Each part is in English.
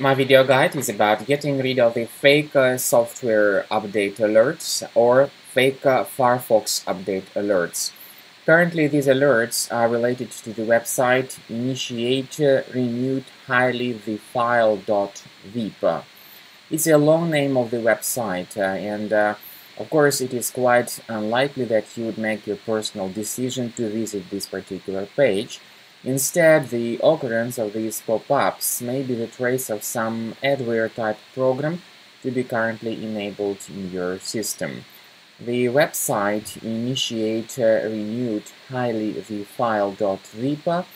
My video guide is about getting rid of the fake uh, software update alerts or fake uh, Firefox update alerts. Currently these alerts are related to the website initiate renewed highly the file.vip. It's a long name of the website uh, and uh, of course it is quite unlikely that you would make your personal decision to visit this particular page Instead, the occurrence of these pop-ups may be the trace of some adware-type program to be currently enabled in your system. The website initiate uh, renewed highly the file.vip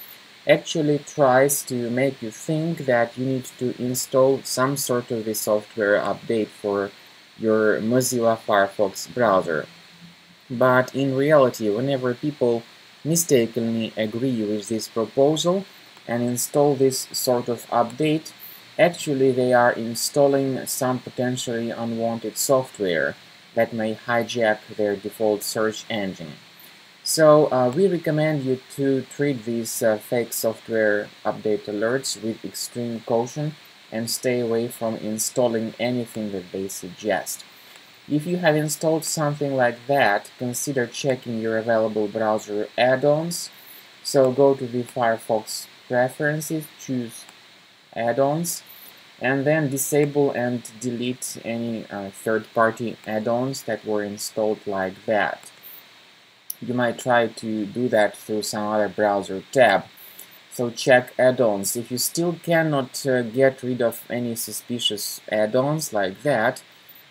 actually tries to make you think that you need to install some sort of the software update for your Mozilla Firefox browser. But in reality, whenever people mistakenly agree with this proposal and install this sort of update, actually they are installing some potentially unwanted software that may hijack their default search engine. So uh, we recommend you to treat these uh, fake software update alerts with extreme caution and stay away from installing anything that they suggest. If you have installed something like that, consider checking your available browser add-ons. So go to the Firefox Preferences, choose Add-ons, and then disable and delete any uh, third-party add-ons that were installed like that. You might try to do that through some other browser tab. So check add-ons. If you still cannot uh, get rid of any suspicious add-ons like that,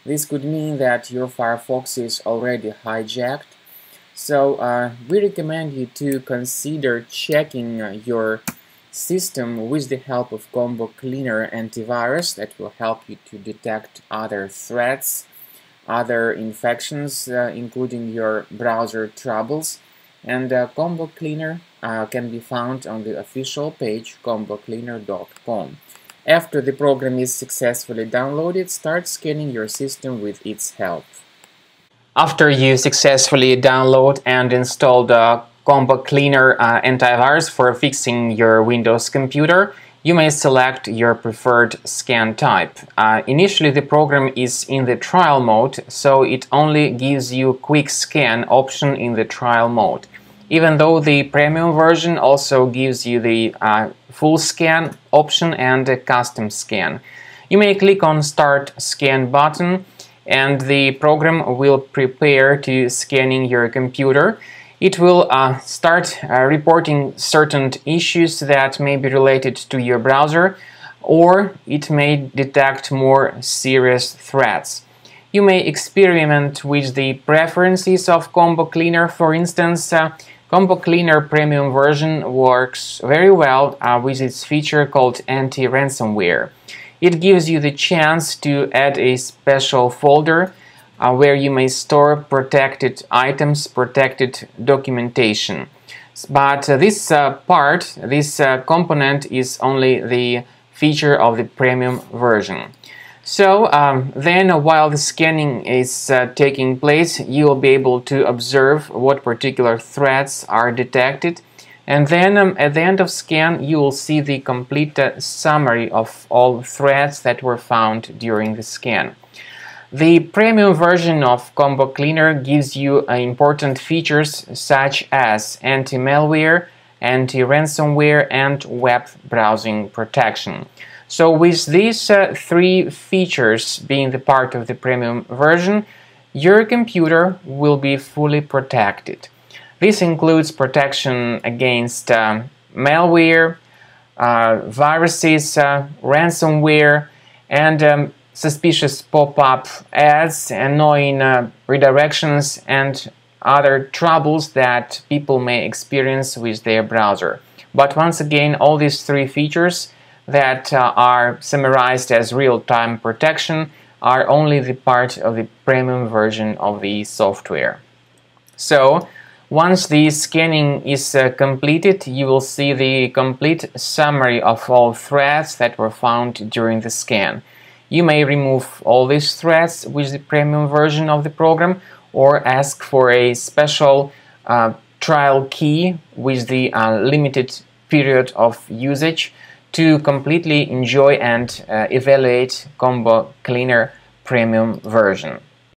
this could mean that your Firefox is already hijacked. So uh, we recommend you to consider checking uh, your system with the help of Combo Cleaner antivirus that will help you to detect other threats, other infections, uh, including your browser troubles. And uh, Combo Cleaner uh, can be found on the official page combocleaner.com. After the program is successfully downloaded, start scanning your system with its help. After you successfully download and install the Combo Cleaner uh, antivirus for fixing your Windows computer, you may select your preferred scan type. Uh, initially the program is in the trial mode, so it only gives you quick scan option in the trial mode even though the premium version also gives you the uh, full scan option and a custom scan. You may click on start scan button and the program will prepare to scanning your computer. It will uh, start uh, reporting certain issues that may be related to your browser or it may detect more serious threats. You may experiment with the preferences of Combo Cleaner, for instance, uh, Combo Cleaner Premium version works very well uh, with its feature called anti-ransomware. It gives you the chance to add a special folder uh, where you may store protected items, protected documentation. But uh, this uh, part, this uh, component is only the feature of the premium version. So um, then while the scanning is uh, taking place, you will be able to observe what particular threats are detected. And then um, at the end of scan, you will see the complete uh, summary of all threats that were found during the scan. The premium version of Combo Cleaner gives you uh, important features such as anti-malware, anti-ransomware, and web browsing protection. So with these uh, three features being the part of the premium version, your computer will be fully protected. This includes protection against uh, malware, uh, viruses, uh, ransomware, and um, suspicious pop-up ads, annoying uh, redirections, and other troubles that people may experience with their browser. But once again, all these three features that uh, are summarized as real-time protection are only the part of the premium version of the software. So, once the scanning is uh, completed, you will see the complete summary of all threads that were found during the scan. You may remove all these threads with the premium version of the program or ask for a special uh, trial key with the uh, limited period of usage to completely enjoy and uh, evaluate Combo Cleaner Premium version.